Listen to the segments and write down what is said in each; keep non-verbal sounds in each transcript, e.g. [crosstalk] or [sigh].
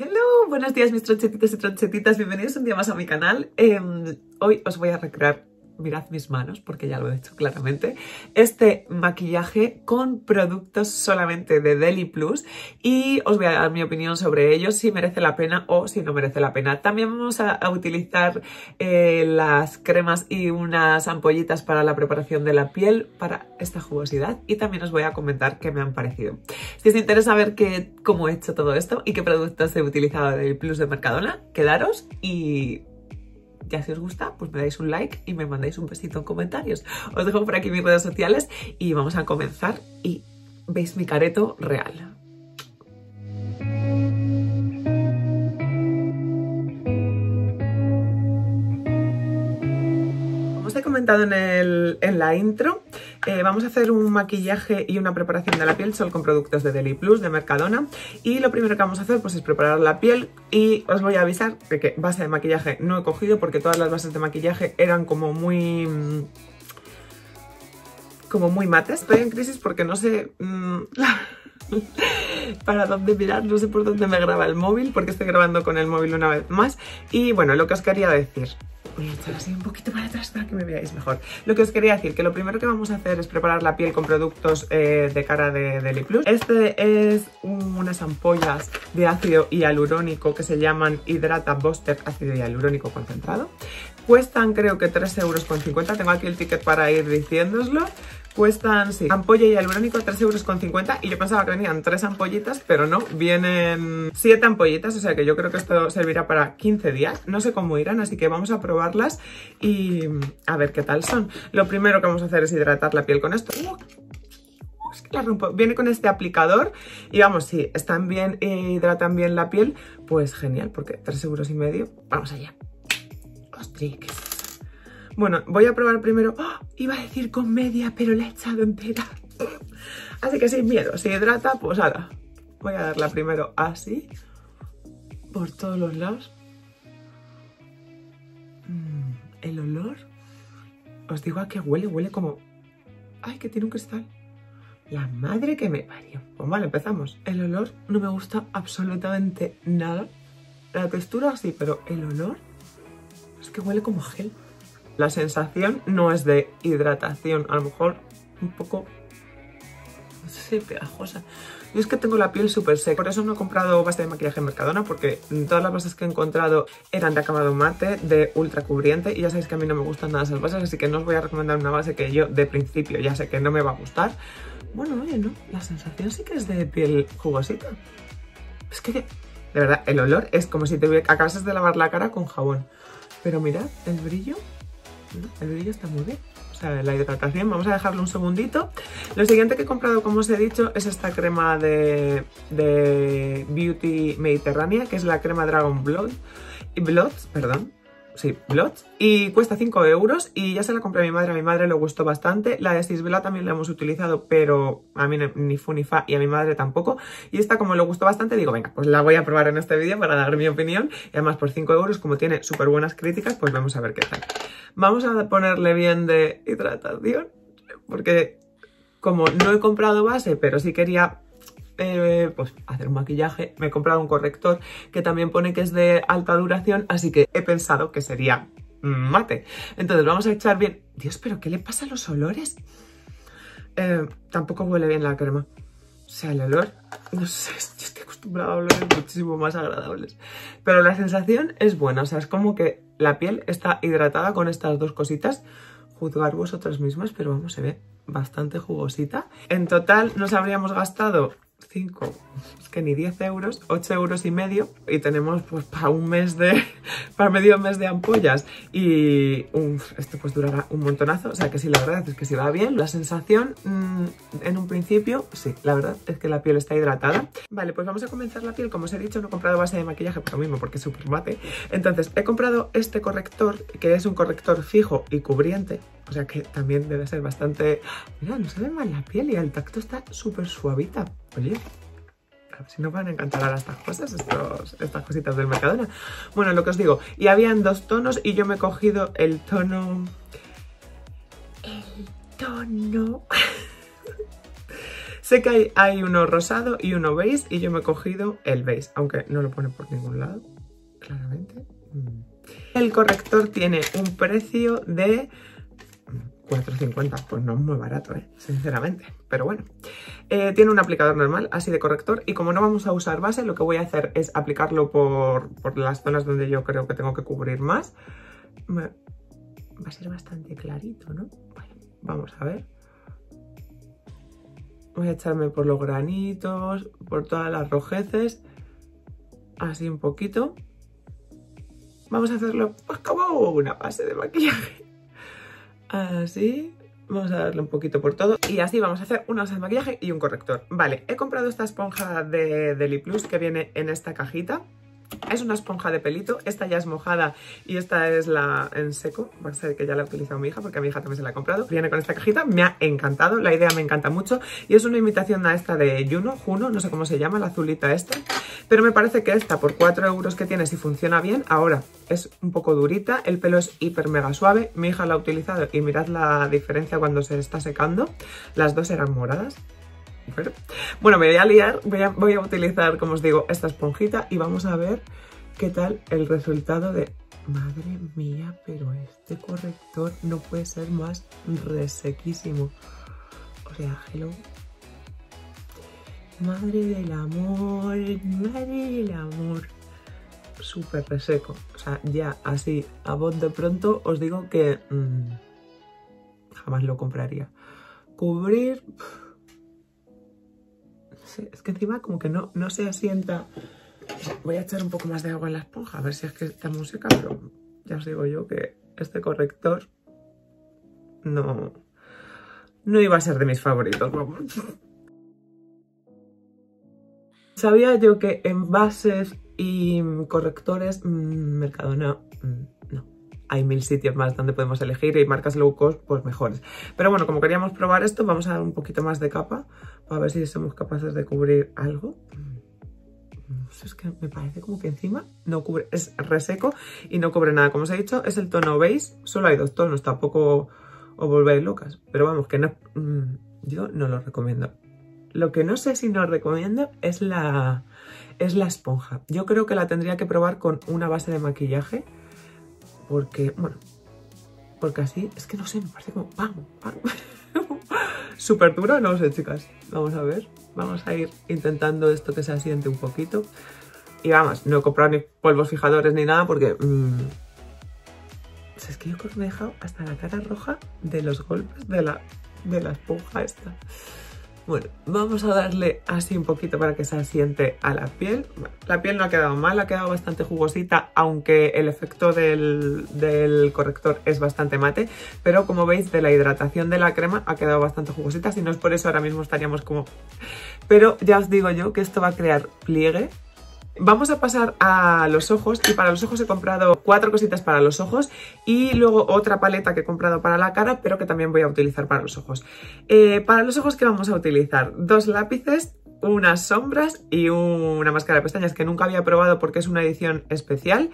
Hello, buenos días mis tronchetitos y tronchetitas, bienvenidos un día más a mi canal. Eh, hoy os voy a recrear mirad mis manos porque ya lo he hecho claramente, este maquillaje con productos solamente de Deli Plus y os voy a dar mi opinión sobre ellos, si merece la pena o si no merece la pena. También vamos a, utilizar eh, las cremas y unas ampollitas para la preparación de la piel para esta jugosidad y también os voy a comentar qué me han parecido. Si os interesa ver qué, cómo he hecho todo esto y qué productos he utilizado de Deli Plus de Mercadona, quedaros y ya si os gusta, pues me dais un like y me mandáis un besito en comentarios. Os dejo por aquí mis redes sociales y vamos a comenzar y veis mi careto real. En, la intro, eh, vamos a hacer un maquillaje y una preparación de la piel solo con productos de Deli Plus, de Mercadona. Y lo primero que vamos a hacer pues, es preparar la piel y os voy a avisar de que base de maquillaje no he cogido porque todas las bases de maquillaje eran como muy mm, como muy mates. Estoy en crisis porque no sé mmm, [laughs] para dónde mirar, no sé por dónde me graba el móvil porque estoy grabando con el móvil una vez más. Y bueno, lo que os quería decir, voy a echar así un poquito para atrás para que me veáis mejor. Lo que os quería decir, que lo primero que vamos a hacer es preparar la piel con productos eh, de cara de Deli Plus. Este es un, unas ampollas de ácido hialurónico que se llaman Hidrata Buster ácido hialurónico concentrado. Cuestan creo que 3,50 euros. Tengo aquí el ticket para ir diciéndoslo. Cuestan, sí, ampolla y hialurónico 3,50 euros y yo pensaba que venían 3 ampollitas, pero no, vienen 7 ampollitas, o sea que yo creo que esto servirá para 15 días. No sé cómo irán, así que vamos a probarlas y a ver qué tal son. Lo primero que vamos a hacer es hidratar la piel con esto. Uh, la rompo. Viene con este aplicador y vamos, si están bien e hidratan bien la piel, pues genial, porque 3 euros y medio, vamos allá. Ostriques. Bueno, voy a probar primero... ¡Oh! Iba a decir con media, pero la he echado entera. [laughs] Así que sin miedo, si hidrata, pues ahora. Voy a darla primero así, por todos los lados. Mm, el olor, os digo a qué huele, huele como... ¡Ay, que tiene un cristal! La madre que me parió. Pues vale, empezamos. El olor no me gusta absolutamente nada. La textura sí, pero el olor es que huele como gel. La sensación no es de hidratación, a lo mejor un poco, no sé, pegajosa. Yo es que tengo la piel súper seca, por eso no he comprado base de maquillaje en Mercadona, porque todas las bases que he encontrado eran de acabado mate, de ultra cubriente, y ya sabéis que a mí no me gustan nada esas bases, así que no os voy a recomendar una base que yo de principio ya sé que no me va a gustar. Bueno, oye, no, la sensación sí que es de piel jugosita. Es que, de verdad, el olor es como si te acabases de lavar la cara con jabón. Pero mirad, el brillo. El brillo está muy bien. O sea, la hidratación, vamos a dejarlo un segundito. Lo siguiente que he comprado, como os he dicho, es esta crema de, de Beauty Mediterránea, que es la crema Dragon Blood, Blood, perdón, sí, Blood, y cuesta 5 euros y ya se la compré a mi madre, a mi madre le gustó bastante, la de Sisbela también la hemos utilizado, pero a mí ni fu ni fa y a mi madre tampoco, y esta como le gustó bastante, digo, venga, pues la voy a probar en este vídeo para dar mi opinión, y además por 5 euros, como tiene súper buenas críticas, pues vamos a ver qué tal. Vamos a ponerle bien de hidratación, porque como no he comprado base, pero sí quería eh, pues hacer un maquillaje, me he comprado un corrector que también pone que es de alta duración, así que he pensado que sería mate. Entonces vamos a echar bien... Dios, ¿pero qué le pasa a los olores? Eh, tampoco huele bien la crema. O sea, el olor, no sé, [laughs] yo estoy acostumbrada a olores muchísimo más agradables. Pero la sensación es buena, o sea, es como que la piel está hidratada con estas dos cositas. Juzgar vosotras mismas, pero vamos, se ve bastante jugosita. En total nos habríamos gastado 5, es que ni 10 euros, 8 euros y medio y tenemos pues para un mes de, [laughs] para medio mes de ampollas. Y un, este pues durará un montonazo, o sea que sí, la verdad es que si va bien, la sensación mmm, en un principio, sí, la verdad es que la piel está hidratada. Vale, pues vamos a comenzar la piel, como os he dicho no he comprado base de maquillaje por lo mismo, porque es súper mate, entonces he comprado este corrector que es un corrector fijo y cubriente, o sea que también debe ser bastante... Mira, no se ve mal la piel y el tacto está súper suavita. Oye, si nos van a encantar ahora estas cosas, estos, estas cositas del Mercadona. Bueno, lo que os digo, y habían dos tonos y yo me he cogido el tono... El tono... [laughs] Sé que hay, hay uno rosado y uno beige y yo me he cogido el beige, aunque no lo pone por ningún lado, claramente. Mm. El corrector tiene un precio de 4,50, pues no es muy barato, ¿eh? sinceramente, pero bueno. Eh, tiene un aplicador normal, así de corrector, y como no vamos a usar base, lo que voy a hacer es aplicarlo por, las zonas donde yo creo que tengo que cubrir más. Va a ser bastante clarito, ¿no? Vamos a ver. Voy a echarme por los granitos, por todas las rojeces, así un poquito. Vamos a hacerlo pues como una base de maquillaje. Así. Vamos a darle un poquito por todo. Y así vamos a hacer una base de maquillaje y un corrector. Vale, he comprado esta esponja de Deli Plus que viene en esta cajita. Es una esponja de pelito, esta ya es mojada y esta es la en seco, va a ser que ya la ha utilizado mi hija porque a mi hija también se la ha comprado. Viene con esta cajita, me ha encantado, la idea me encanta mucho. Y es una imitación a esta de Juno, Juno, no sé cómo se llama, la azulita esta. Pero me parece que esta por 4 euros que tiene si funciona bien, ahora es un poco durita, el pelo es hiper mega suave, mi hija la ha utilizado y mirad la diferencia cuando se está secando, las dos eran moradas, bueno, me voy a liar, voy a, utilizar, como os digo, esta esponjita y vamos a ver qué tal el resultado de... Madre mía, pero este corrector no puede ser más resequísimo. O sea, hello. Madre del amor, madre del amor. Súper reseco. O sea, ya así, a voz de pronto, os digo que mm, jamás lo compraría. Cubrir es que encima como que no, no se asienta. Voy a echar un poco más de agua en la esponja, a ver si es que está música, pero ya os digo yo que este corrector no, no iba a ser de mis favoritos, [laughs] Sabía yo que en bases y correctores, mm, Mercadona, mm, no. Hay mil sitios más donde podemos elegir y marcas low cost, pues mejores. Pero bueno, como queríamos probar esto, vamos a dar un poquito más de capa a ver si somos capaces de cubrir algo. es que me parece como que encima no cubre, es reseco y no cubre nada. Como os he dicho, es el tono beige, solo hay dos tonos, tampoco os volvéis locas. Pero vamos, que no, mm, yo no lo recomiendo. Lo que no sé si no recomiendo es la, es la esponja. Yo creo que la tendría que probar con una base de maquillaje. Porque, bueno, porque así, es que no sé, me parece como ¡pam! ¡pam! [laughs] súper dura, no sé, chicas. Vamos a ver. Vamos a ir intentando esto que se asiente un poquito. Y vamos, no he comprado ni polvos fijadores ni nada porque... Mmm, es que yo creo que me he dejado hasta la cara roja de los golpes de la, de la esponja esta. Bueno, vamos a darle así un poquito para que se asiente a la piel. la piel no ha quedado mal, ha quedado bastante jugosita, aunque el efecto del, corrector es bastante mate. Pero como veis, de la hidratación de la crema ha quedado bastante jugosita. Si no es por eso, ahora mismo estaríamos como... Pero ya os digo yo que esto va a crear pliegue Vamos a pasar a los ojos y para los ojos he comprado cuatro cositas para los ojos y luego otra paleta que he comprado para la cara pero que también voy a utilizar para los ojos. Eh, para los ojos, ¿qué vamos a utilizar? Dos lápices, unas sombras y una máscara de pestañas que nunca había probado porque es una edición especial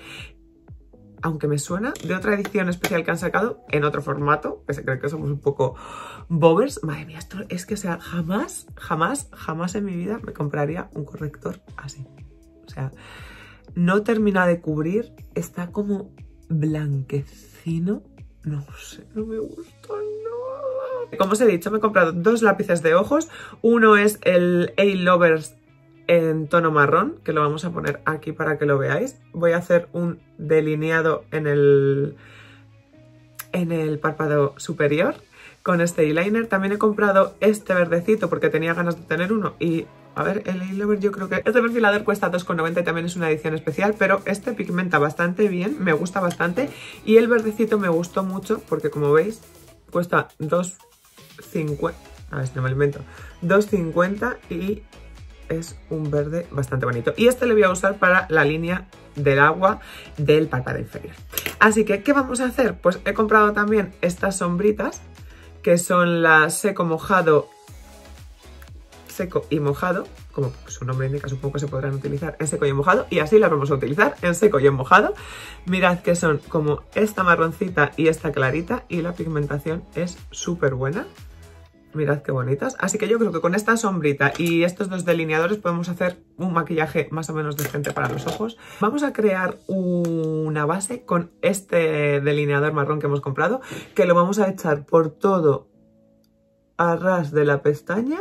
aunque me suena de otra edición especial que han sacado en otro formato, que se cree que somos un poco bobers. Madre mía, esto es que, sea, jamás, jamás, jamás en mi vida me compraría un corrector así. Sea, no termina de cubrir, está como blanquecino. No sé, no me gusta nada. Como os he dicho, me he comprado dos lápices de ojos. Uno es el A-Lovers en tono marrón, que lo vamos a poner aquí para que lo veáis. Voy a hacer un delineado en el, en el párpado superior con este eyeliner. También he comprado este verdecito porque tenía ganas de tener uno y a ver, el Eyeliner yo creo que este perfilador cuesta 2,90 y también es una edición especial, pero este pigmenta bastante bien, me gusta bastante. Y el verdecito me gustó mucho porque como veis cuesta 2,50, a ver no me alimento, 2,50 y es un verde bastante bonito. Y este le voy a usar para la línea del agua del párpado inferior. Así que, ¿qué vamos a hacer? Pues he comprado también estas sombritas que son la seco mojado seco y mojado, como su nombre indica, supongo que se podrán utilizar en seco y en mojado, y así las vamos a utilizar en seco y en mojado. Mirad que son como esta marroncita y esta clarita, y la pigmentación es súper buena. Mirad qué bonitas. Así que yo creo que con esta sombrita y estos dos delineadores podemos hacer un maquillaje más o menos decente para los ojos. Vamos a crear una base con este delineador marrón que hemos comprado, que lo vamos a echar por todo a ras de la pestaña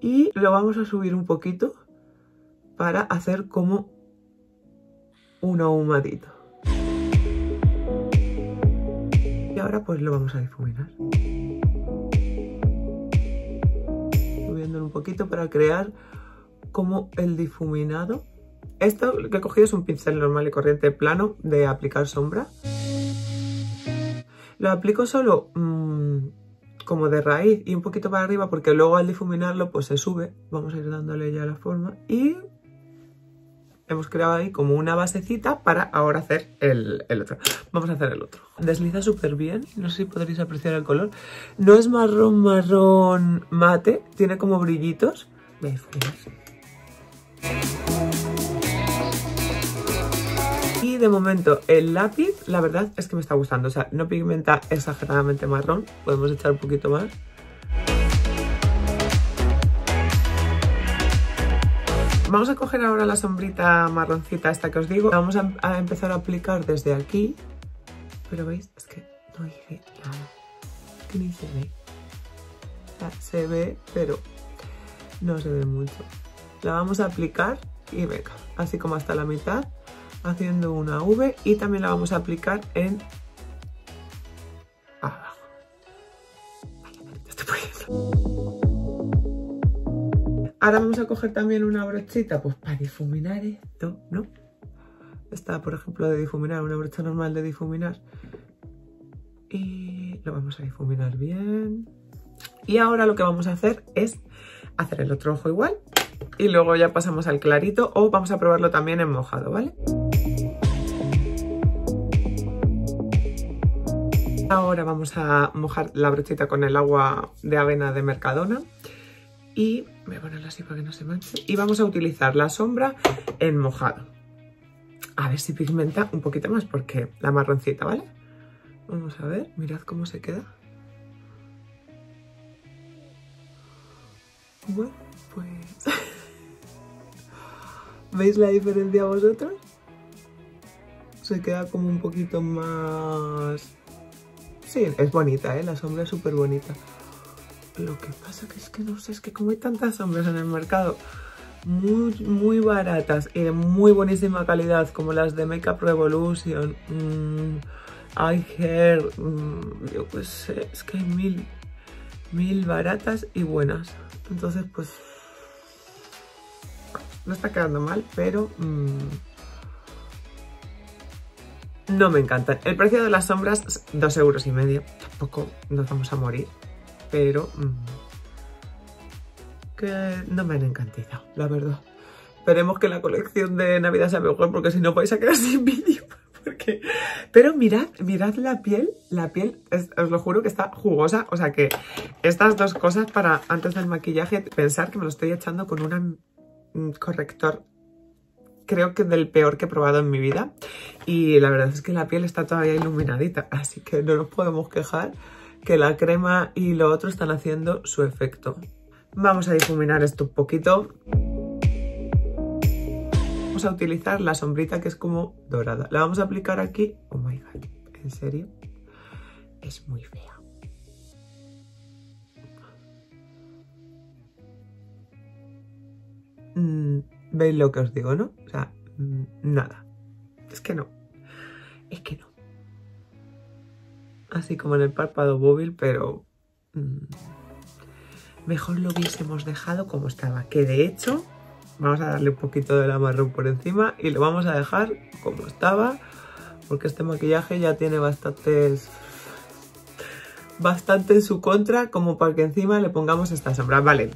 y lo vamos a subir un poquito para hacer como un ahumadito. Y ahora pues lo vamos a difuminar. Subiéndolo un poquito para crear como el difuminado. Esto que he cogido es un pincel normal y corriente plano de aplicar sombra. Lo aplico solo mmm, como de raíz y un poquito para arriba porque luego al difuminarlo pues se sube. Vamos a ir dándole ya la forma y hemos creado ahí como una basecita para ahora hacer el, el otro. Vamos a hacer el otro. Desliza súper bien, no sé si podréis apreciar el color. No es marrón, marrón mate, tiene como brillitos. Voy a difuminar. De momento el lápiz, la verdad es que me está gustando. O sea, no pigmenta exageradamente marrón. Podemos echar un poquito más. Vamos a coger ahora la sombrita marroncita esta que os digo. Vamos a, empezar a aplicar desde aquí. Pero veis, es que no hice nada. Que ni se ve. O sea, se ve, pero no se ve mucho. La vamos a aplicar y venga, así como hasta la mitad haciendo una V y también la vamos a aplicar en abajo. Ahora vamos a coger también una brochita pues para difuminar esto, ¿no? Esta, por ejemplo, de difuminar, una brocha normal de difuminar. Y lo vamos a difuminar bien. Y ahora lo que vamos a hacer es hacer el otro ojo igual. Y luego ya pasamos al clarito o vamos a probarlo también en mojado, ¿vale? Ahora vamos a mojar la brochita con el agua de avena de Mercadona y voy a ponerla así para que no se manche y vamos a utilizar la sombra en mojado. A ver si pigmenta un poquito más porque la marroncita, ¿vale? Vamos a ver, mirad cómo se queda. Bueno, pues... [laughs] ¿Veis la diferencia vosotros? Se queda como un poquito más Es bonita, ¿eh? La sombra es súper bonita. Lo que pasa que es que no sé, es que como hay tantas sombras en el mercado muy, muy baratas y de muy buenísima calidad, como las de Makeup Revolution, mmm, iHair, mmm, yo pues sé, es que hay mil, mil baratas y buenas. Entonces, pues, no está quedando mal, pero... Mmm, no me encantan. El precio de las sombras, dos euros y medio. Tampoco nos vamos a morir, pero mmm, que no me han encantado, la verdad. Esperemos que la colección de Navidad sea mejor, porque si no vais a quedar [laughs] sin vídeo. Porque... Pero mirad, mirad la piel, la piel, es, os lo juro que está jugosa. O sea que estas dos cosas para antes del maquillaje, pensar que me lo estoy echando con un corrector creo que del peor que he probado en mi vida. Y la verdad es que la piel está todavía iluminadita, [laughs] así que no nos podemos quejar que la crema y lo otro están haciendo su efecto. Vamos a difuminar esto un poquito. Vamos a utilizar la sombrita que es como dorada. La vamos a aplicar aquí. Oh my god, ¿en serio? Es muy fea. Mm, ¿Veis lo que os digo, no? O sea, mm, nada. Es que no. Es que no. Así como en el párpado móvil, pero... Mmm, mejor lo hubiésemos dejado como estaba. Que de hecho, vamos a darle un poquito de la marrón por encima y lo vamos a dejar como estaba. Porque este maquillaje ya tiene bastantes bastante en su contra como para que encima le pongamos esta sombra. Vale,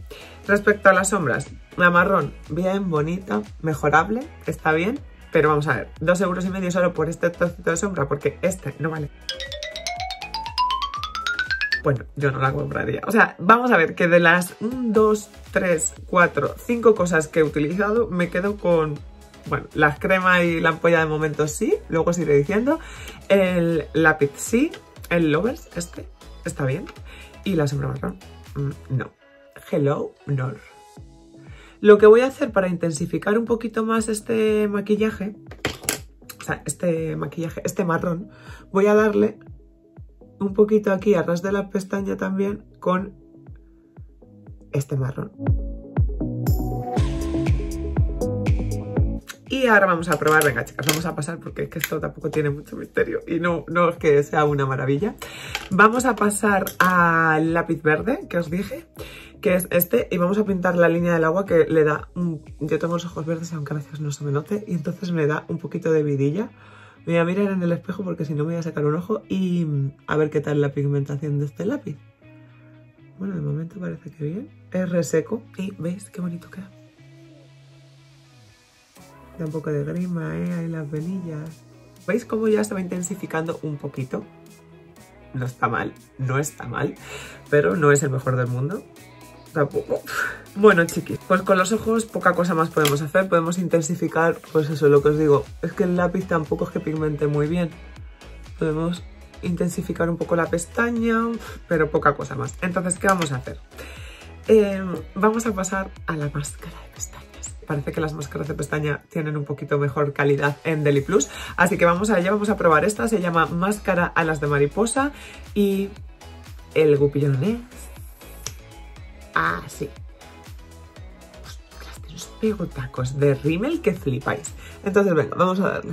respecto a las sombras, la marrón, bien, bonita, mejorable, está bien, pero vamos a ver, dos euros y medio solo por este trocito de sombra, porque este no vale. Bueno, yo no la compraría. O sea, vamos a ver que de las 1, 2, 3, 4, 5 cosas que he utilizado, me quedo con bueno, la crema y la ampolla de momento sí, luego os iré diciendo. El lápiz sí, el Lovers, este, está bien. Y la sombra marrón Mm, no. Hello, no. Lo que voy a hacer para intensificar un poquito más este maquillaje, o sea, este maquillaje, este marrón, voy a darle un poquito aquí a de la pestaña también con este marrón. Y ahora vamos a probar, venga chicas, vamos a pasar porque es que esto tampoco tiene mucho misterio y no, no es que sea una maravilla. Vamos a pasar al lápiz verde que os dije, que es este, y vamos a pintar la línea del agua que le da un... Yo tengo los ojos verdes aunque a veces no se me note y entonces me da un poquito de vidilla. Me voy a mirar en el espejo porque si no me voy a sacar un ojo y a ver qué tal la pigmentación de este lápiz. Bueno, de momento parece que bien. Es reseco y ¿veis qué bonito queda? Da un poco de grima, ¿eh? Ahí las venillas. ¿Veis cómo ya se va intensificando un poquito? No está mal, no está mal, pero no es el mejor del mundo. Tampoco. Bueno, chiquis, pues con los ojos poca cosa más podemos hacer. Podemos intensificar, pues eso, lo que os digo. Es que el lápiz tampoco es que pigmente muy bien. Podemos intensificar un poco la pestaña, pero poca cosa más. Entonces, ¿qué vamos a hacer? Eh, vamos a pasar a la máscara de pestañas parece que las máscaras de pestaña tienen un poquito mejor calidad en Deli Plus. Así que vamos a ella, vamos a probar esta. Se llama Máscara a las de Mariposa y el gupillón. Ah, sí. Ostras, unos pegotacos de rímel que flipáis. Entonces, venga, vamos a darle.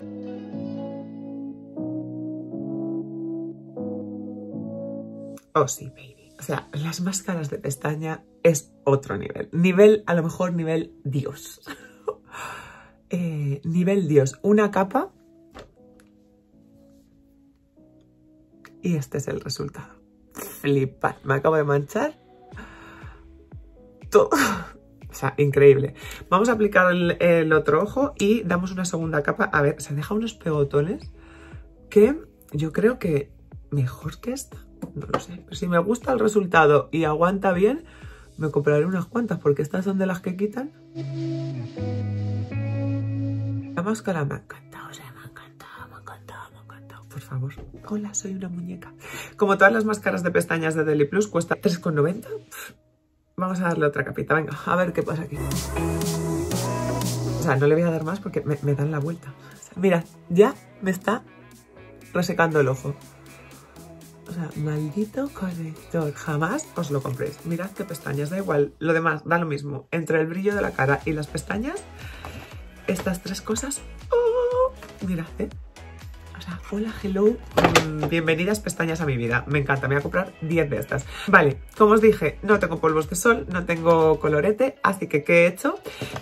Oh, sí, baby. O sea, las máscaras de pestaña es otro nivel. Nivel, a lo mejor nivel Dios. [laughs] Eh, nivel Dios. Una capa. Y este es el resultado. Flipar. Me acabo de manchar. [laughs] O sea, increíble. Vamos a aplicar el, otro ojo y damos una segunda capa. A ver, se deja unos pegotones que yo creo que mejor que esta. No lo sé. Si me gusta el resultado y aguanta bien, me compraré unas cuantas porque estas son de las que quitan. La máscara me ha encantado, o sea, me ha encantado, me ha encantado, me ha encantado. Por favor. Hola, soy una muñeca. Como todas las máscaras de pestañas de Deli Plus, cuesta 3,90. Vamos a darle otra capita. Venga, a ver qué pasa aquí. O sea, no le voy a dar más porque me, dan la vuelta. O mirad, ya me está resecando el ojo. O sea, maldito conector. Jamás os lo compréis. Mirad qué pestañas, da igual. Lo demás, da lo mismo. Entre el brillo de la cara y las pestañas, estas tres cosas... ¡oh! Mirad, ¿eh? Sea, hola, hello, mm, bienvenidas pestañas a mi vida. Me encanta, me voy a comprar 10 de estas. Vale, como os dije, no tengo polvos de sol, no tengo colorete, así que ¿qué he hecho?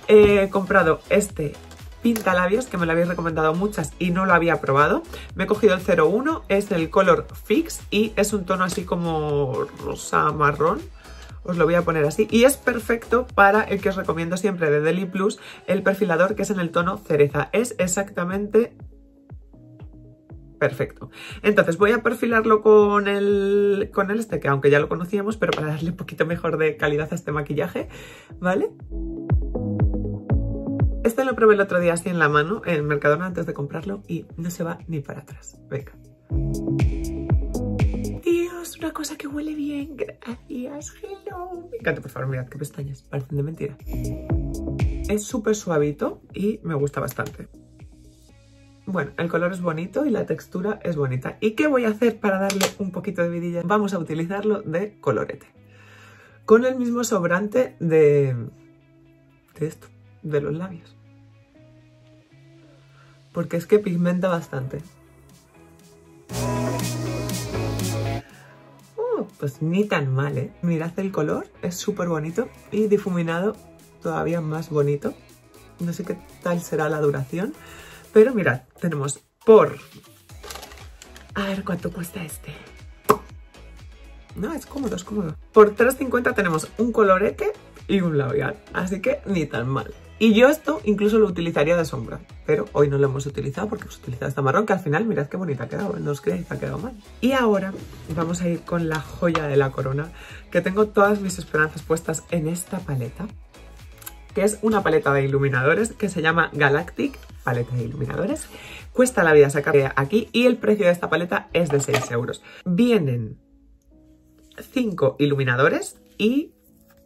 He comprado este pintalabios, que me lo habéis recomendado muchas y no lo había probado. Me he cogido el 01, es el color fix y es un tono así como rosa marrón. Os lo voy a poner así. Y es perfecto para el que os recomiendo siempre de Deli Plus, el perfilador que es en el tono cereza. Es exactamente perfecto. Entonces voy a perfilarlo con el, con este, que aunque ya lo conocíamos, pero para darle un poquito mejor de calidad a este maquillaje, ¿vale? Este lo probé el otro día así en la mano, en el Mercadona antes de comprarlo y no se va ni para atrás. Venga. Dios, una cosa que huele bien. Gracias, hello. Me encanta, por favor, mirad qué pestañas. Parecen de mentira. Es súper suavito y me gusta bastante. Bueno, el color es bonito y la textura es bonita. ¿Y qué voy a hacer para darle un poquito de vidilla? Vamos a utilizarlo de colorete. Con el mismo sobrante de, de esto de los labios. Porque es que pigmenta bastante. Uh, pues ni tan mal, ¿eh? Mirad el color, es súper bonito y difuminado todavía más bonito. No sé qué tal será la duración, pero mirad, tenemos por... A ver cuánto cuesta este. No, es cómodo, es cómodo. Por 3.50 tenemos un colorete y un labial, así que ni tan mal. Y yo esto incluso lo utilizaría de sombra, pero hoy no lo hemos utilizado porque hemos utilizado esta marrón que al final mirad qué bonita ha quedado, no os creáis ha quedado mal. Y ahora vamos a ir con la joya de la corona, que tengo todas mis esperanzas puestas en esta paleta, que es una paleta de iluminadores que se llama Galactic paleta de iluminadores. Cuesta la vida sacar aquí y el precio de esta paleta es de 6 euros. Vienen 5 iluminadores y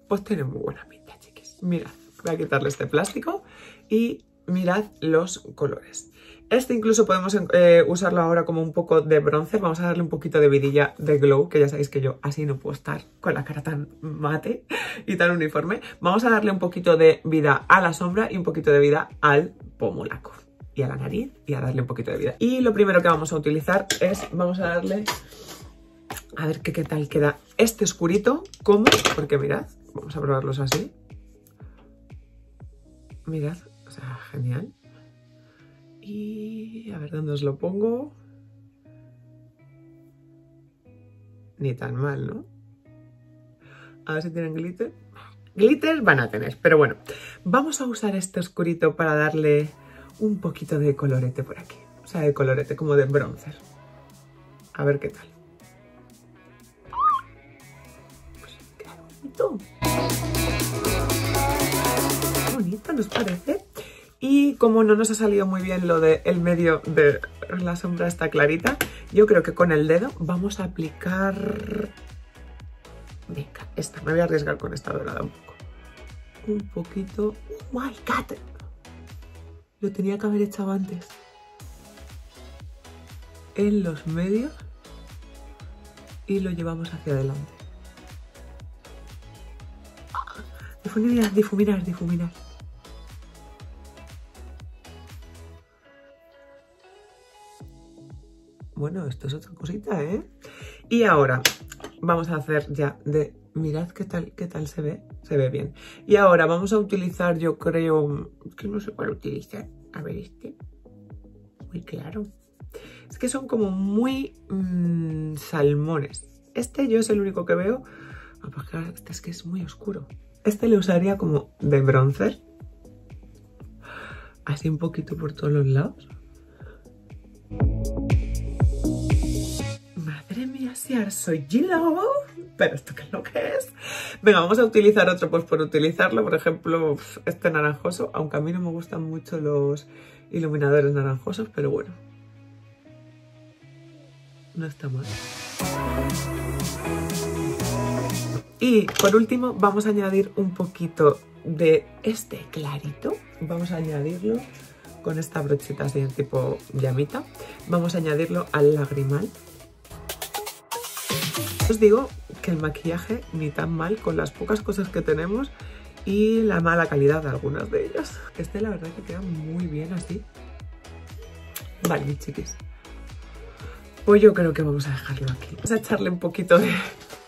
pues tiene muy buena pinta, chiquis. Mirad, voy a quitarle este plástico y mirad los colores. Este incluso podemos eh, usarlo ahora como un poco de bronce. Vamos a darle un poquito de vidilla de glow, que ya sabéis que yo así no puedo estar con la cara tan mate y tan uniforme. Vamos a darle un poquito de vida a la sombra y un poquito de vida al pomulaco. Y a la nariz y a darle un poquito de vida. Y lo primero que vamos a utilizar es, vamos a darle, a ver qué, qué tal queda este oscurito. ¿Cómo? Porque mirad, vamos a probarlos así. Mirad, o sea, genial. Y a ver dónde os lo pongo. Ni tan mal, ¿no? A ver si tienen glitter. Glitter van a tener, pero bueno. Vamos a usar este oscurito para darle un poquito de colorete por aquí. O sea, de colorete, como de bronzer. A ver qué tal. Pues qué bonito. Qué bonito, ¿nos parece? Y como no nos ha salido muy bien lo del el medio de la sombra está clarita, yo creo que con el dedo vamos a aplicar... Venga, esta, me voy a arriesgar con esta dorada un poco. Un poquito... ¡Oh, my God! Lo tenía que haber echado antes. En los medios y lo llevamos hacia adelante. Difuminar, difuminar, difuminar. Bueno, esto es otra cosita, ¿eh? Y ahora vamos a hacer ya de... Mirad qué tal, qué tal se ve. Se ve bien. Y ahora vamos a utilizar, yo creo... Que no sé cuál utilizar. A ver este. Muy claro. Es que son como muy mmm, salmones. Este yo es el único que veo. Ah, pues este es que es muy oscuro. Este le usaría como de bronzer. Así un poquito por todos los lados. Soy Gilo. Pero esto qué es lo que es. Venga, vamos a utilizar otro pues por utilizarlo. Por ejemplo, este naranjoso. Aunque a mí no me gustan mucho los iluminadores naranjosos, pero bueno. No está mal. Y por último vamos a añadir un poquito de este clarito. Vamos a añadirlo con esta brochita así tipo llamita. Vamos a añadirlo al lagrimal os digo que el maquillaje ni tan mal con las pocas cosas que tenemos y la mala calidad de algunas de ellas. Este la verdad que queda muy bien así. Vale, chiquis. Pues yo creo que vamos a dejarlo aquí. Vamos a echarle un poquito de,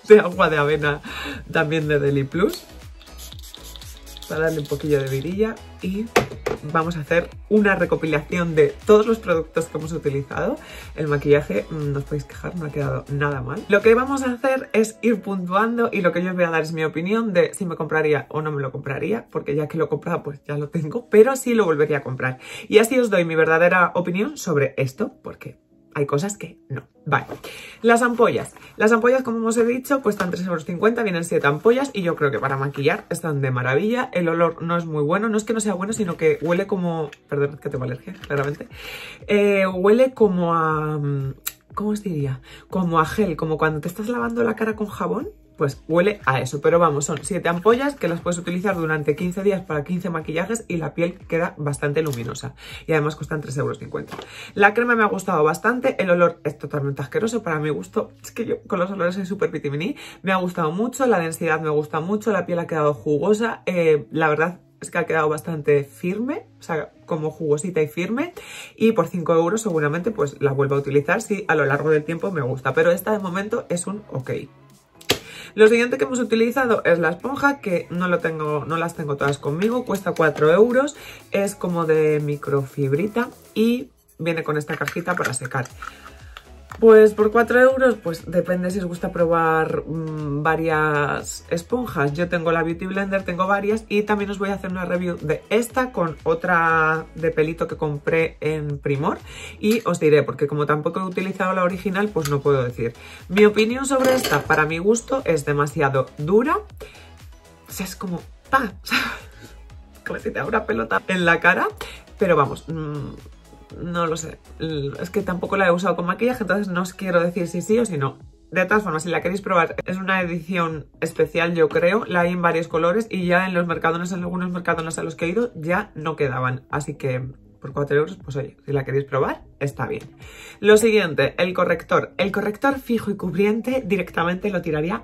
de agua de avena también de Deli Plus para darle un poquillo de virilla y vamos a hacer una recopilación de todos los productos que hemos utilizado. El maquillaje, mm, no os podéis quejar, no ha quedado nada mal. Lo que vamos a hacer es ir puntuando y lo que yo os voy a dar es mi opinión de si me compraría o no me lo compraría, porque ya que lo he comprado pues ya lo tengo, pero sí lo volvería a comprar. Y así os doy mi verdadera opinión sobre esto, porque hay cosas que no. Vale, las ampollas. Las ampollas, como os he dicho, cuestan 3,50 euros, vienen 7 ampollas y yo creo que para maquillar están de maravilla. El olor no es muy bueno, no es que no sea bueno, sino que huele como... Perdón, que tengo alergia, claramente. Eh, huele como a... Mm, ¿Cómo os diría? Como a gel, como cuando te estás lavando la cara con jabón pues huele a eso. Pero vamos, son 7 ampollas que las puedes utilizar durante 15 días para 15 maquillajes y la piel queda bastante luminosa. Y además cuestan 3,50 euros. La crema me ha gustado bastante, el olor es totalmente asqueroso para mi gusto. Es que yo con los olores soy súper vitamini. Me ha gustado mucho, la densidad me gusta mucho, la piel ha quedado jugosa. Eh, la verdad es que ha quedado bastante firme, o sea, como jugosita y firme. Y por 5 euros seguramente pues la vuelvo a utilizar si a lo largo del tiempo me gusta. Pero esta de momento es un ok. Lo siguiente que hemos utilizado es la esponja, que no, lo tengo, no las tengo todas conmigo, cuesta 4 euros, es como de microfibrita y viene con esta cajita para secar. Pues por 4 euros, pues depende si os gusta probar mmm, varias esponjas. Yo tengo la Beauty Blender, tengo varias y también os voy a hacer una review de esta con otra de pelito que compré en Primor y os diré, porque como tampoco he utilizado la original, pues no puedo decir. Mi opinión sobre esta, para mi gusto, es demasiado dura. O sea, es como... ¡pa! [laughs] como si te da una pelota en la cara. Pero vamos... Mmm, no lo sé. Es que tampoco la he usado con maquillaje, entonces no os quiero decir si sí o si no. De todas formas, si la queréis probar, es una edición especial, yo creo. La hay en varios colores y ya en los mercadones, en algunos mercadones a los que he ido, ya no quedaban. Así que por 4 euros, pues oye, si la queréis probar, está bien. Lo siguiente, el corrector. El corrector fijo y cubriente directamente lo tiraría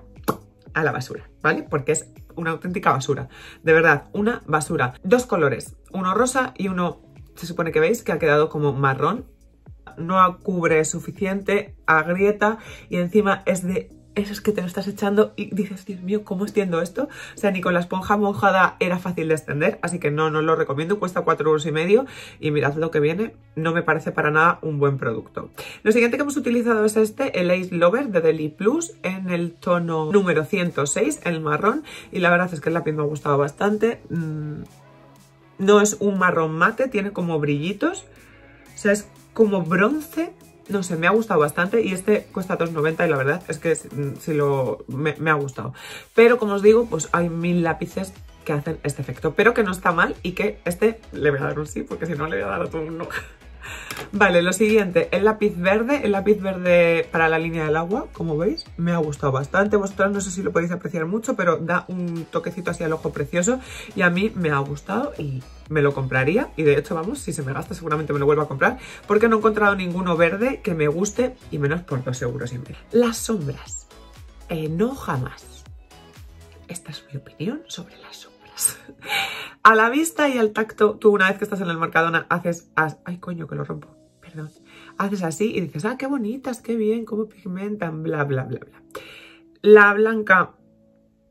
a la basura, ¿vale? Porque es una auténtica basura. De verdad, una basura. Dos colores, uno rosa y uno, se supone que veis, que ha quedado como marrón. No cubre suficiente, agrieta y encima es de esos que te lo estás echando y dices, Dios mío, ¿cómo extiendo esto? O sea, ni con la esponja mojada era fácil de extender, así que no, no lo recomiendo, cuesta 4 euros y medio y mirad lo que viene, no me parece para nada un buen producto. Lo siguiente que hemos utilizado es este, el Ace Lover de Deli Plus en el tono número 106, el marrón, y la verdad es que el lápiz me ha gustado bastante. Mm, no es un marrón mate, tiene como brillitos, o sea, es como bronce, no sé, me ha gustado bastante y este cuesta 2,90 y la verdad es que sí lo, me, ha gustado. Pero como os digo, pues hay mil lápices que hacen este efecto, pero que no está mal y que este le voy a dar un sí, porque si no le voy a dar otro un no. Vale, lo siguiente, el lápiz verde, el lápiz verde para la línea del agua, como veis, me ha gustado bastante. Vosotras no sé si lo podéis apreciar mucho, pero da un toquecito así al ojo precioso y a mí me ha gustado y me lo compraría. Y de hecho, vamos, si se me gasta seguramente me lo vuelvo a comprar porque no he encontrado ninguno verde que me guste y menos por 2 euros y medio. Las sombras, eh, no jamás. Esta es mi opinión sobre las sombras. A la vista y al tacto, tú una vez que estás en el Mercadona haces... Ay, coño, que lo rompo. Perdón. Haces así y dices, ah, qué bonitas, qué bien, cómo pigmentan, bla, bla, bla, bla. La blanca,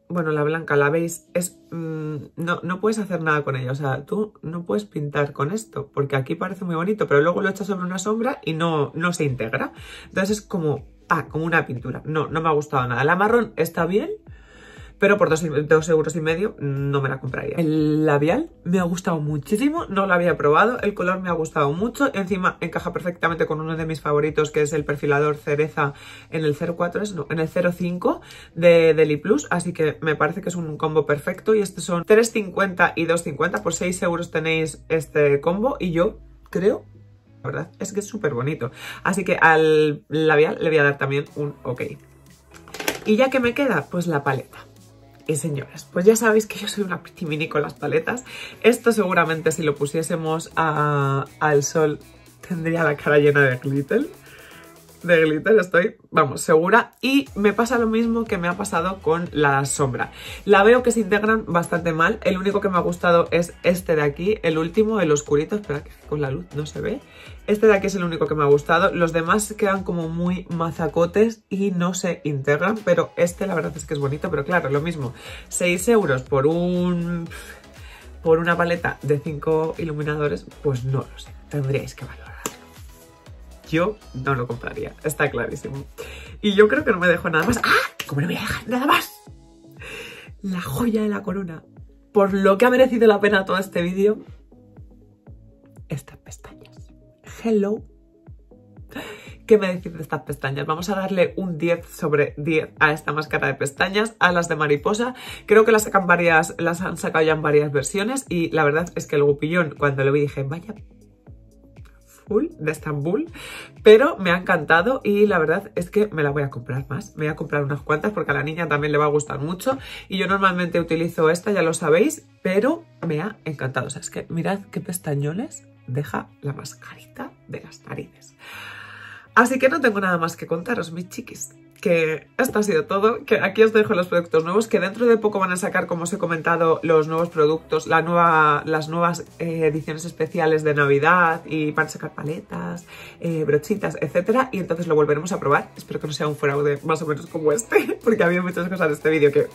bueno, la blanca, la veis, es... Mm, no, no puedes hacer nada con ella. O sea, tú no puedes pintar con esto, porque aquí parece muy bonito, pero luego lo echas sobre una sombra y no, no se integra. Entonces es como... Ah, como una pintura. No, no me ha gustado nada. La marrón está bien, pero por dos, euros y medio no me la compraría. El labial me ha gustado muchísimo, no lo había probado, el color me ha gustado mucho, encima encaja perfectamente con uno de mis favoritos que es el perfilador cereza en el 04, no, en el 05 de Deli Plus, así que me parece que es un combo perfecto y estos son 3,50 y 2,50, por 6 euros tenéis este combo y yo creo la verdad es que es súper bonito. Así que al labial le voy a dar también un ok. Y ya que me queda, pues la paleta. Y señoras, pues ya sabéis que yo soy una mini con las paletas. Esto seguramente si lo pusiésemos al sol tendría la cara llena de glitter de glitter, estoy, vamos, segura. Y me pasa lo mismo que me ha pasado con la sombra. La veo que se integran bastante mal. El único que me ha gustado es este de aquí, el último, el oscurito. Espera, que con la luz no se ve. Este de aquí es el único que me ha gustado. Los demás quedan como muy mazacotes y no se integran. Pero este la verdad es que es bonito. Pero claro, lo mismo. 6 euros por un... Por una paleta de 5 iluminadores, pues no lo sé. Tendríais que valorar yo no lo compraría, está clarísimo. Y yo creo que no me dejo nada más. ¡Ah! ¿Cómo no voy a dejar nada más? La joya de la corona. Por lo que ha merecido la pena todo este vídeo, pestañas. Hello. ¿Qué me decís de estas pestañas? Vamos a darle un 10 sobre 10 a esta máscara de pestañas, a las de mariposa. Creo que las sacan varias, las han sacado ya en varias versiones y la verdad es que el gupillón, cuando lo vi dije, vaya de Estambul, pero me ha encantado y la verdad es que me la voy a comprar más. Me voy a comprar unas cuantas porque a la niña también le va a gustar mucho y yo normalmente utilizo esta, ya lo sabéis, pero me ha encantado. O sea, es que mirad qué pestañones deja la mascarita de las narices. Así que no tengo nada más que contaros, mis chiquis que esto ha sido todo, que aquí os dejo los productos nuevos, que dentro de poco van a sacar, como os he comentado, los nuevos productos, la nueva, las nuevas eh, ediciones especiales de Navidad y van a sacar paletas, eh, brochitas, etcétera, y entonces lo volveremos a probar. Espero que no sea un fraude más o menos como este, [laughs] porque ha habido muchas cosas de este vídeo que...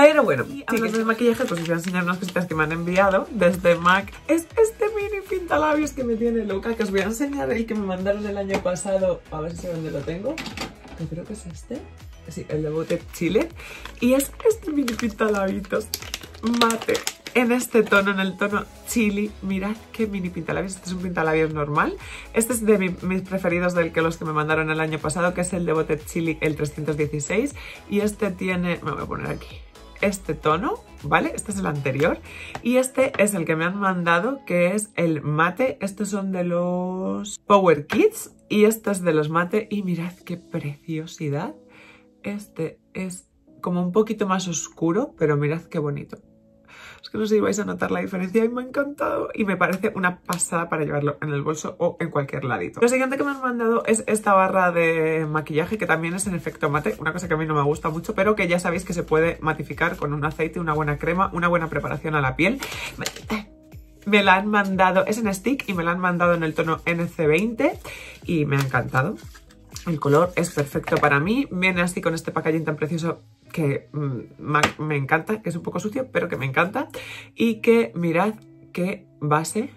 Pero bueno, y hablando de maquillaje, pues os voy a enseñar unas cositas que me han enviado desde MAC. Es este mini pintalabios que me tiene loca, que os voy a enseñar el que me mandaron el año pasado. A ver si dónde lo tengo creo que es este. Sí, el de Bote Chile. Y es este mini pintalabitos mate en este tono, en el tono chili. Mirad qué mini pintalabios. Este es un pintalabios normal. Este es de mis preferidos del que los que me mandaron el año pasado, que es el de Bote Chili, el 316. Y este tiene... Me voy a poner aquí este tono, ¿vale? Este es el anterior. Y este es el que me han mandado, que es el mate. Estos son de los Power Kids Y esto es de los mate y mirad qué preciosidad. Este es como un poquito más oscuro, pero mirad qué bonito. Es que no sé si vais a notar la diferencia y me ha encantado y me parece una pasada para llevarlo en el bolso o en cualquier ladito. Lo siguiente que me han mandado es esta barra de maquillaje que también es en efecto mate, una cosa que a mí no me gusta mucho, pero que ya sabéis que se puede matificar con un aceite, una buena crema, una buena preparación a la piel. Me la han mandado, es en stick y me la han mandado en el tono NC20 y me ha encantado. El color es perfecto para mí, viene así con este packaging tan precioso que mm, me encanta, que es un poco sucio, pero que me encanta. Y que mirad qué base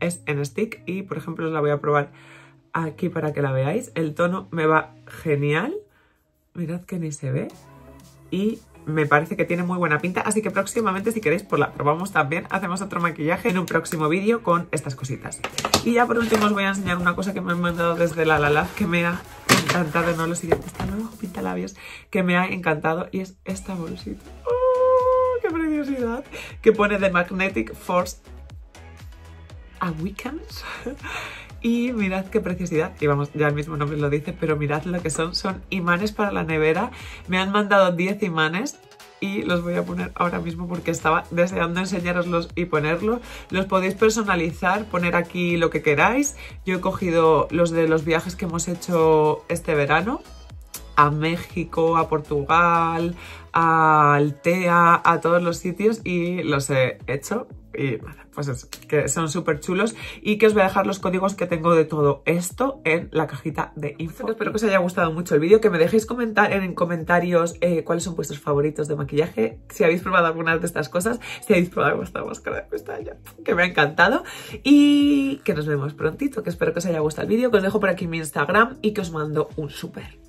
es en stick y por ejemplo os la voy a probar aquí para que la veáis. El tono me va genial, mirad que ni se ve y me parece que tiene muy buena pinta, así que próximamente si queréis pues la probamos también, hacemos otro maquillaje en un próximo vídeo con estas cositas. Y ya por último os voy a enseñar una cosa que me han mandado desde la Lala que me ha encantado, no lo siguiente, está nuevo pinta labios, que me ha encantado y es esta bolsita. ¡Oh, qué preciosidad! Que pone The Magnetic Force Awakens. Y mirad qué preciosidad, y vamos, ya el mismo nombre lo dice, pero mirad lo que son, son imanes para la nevera. Me han mandado 10 imanes y los voy a poner ahora mismo porque estaba deseando enseñaroslos y ponerlos. Los podéis personalizar, poner aquí lo que queráis. Yo he cogido los de los viajes que hemos hecho este verano a México, a Portugal, a Altea, a todos los sitios y los he hecho y pues eso, que son súper chulos y que os voy a dejar los códigos que tengo de todo esto en la cajita de info. Espero que os haya gustado mucho el vídeo, que me dejéis comentar en comentarios eh, cuáles son vuestros favoritos de maquillaje, si habéis probado algunas de estas cosas, si habéis probado vuestra máscara de pestaña, que me ha encantado y que nos vemos prontito, que espero que os haya gustado el vídeo, que os dejo por aquí mi Instagram y que os mando un súper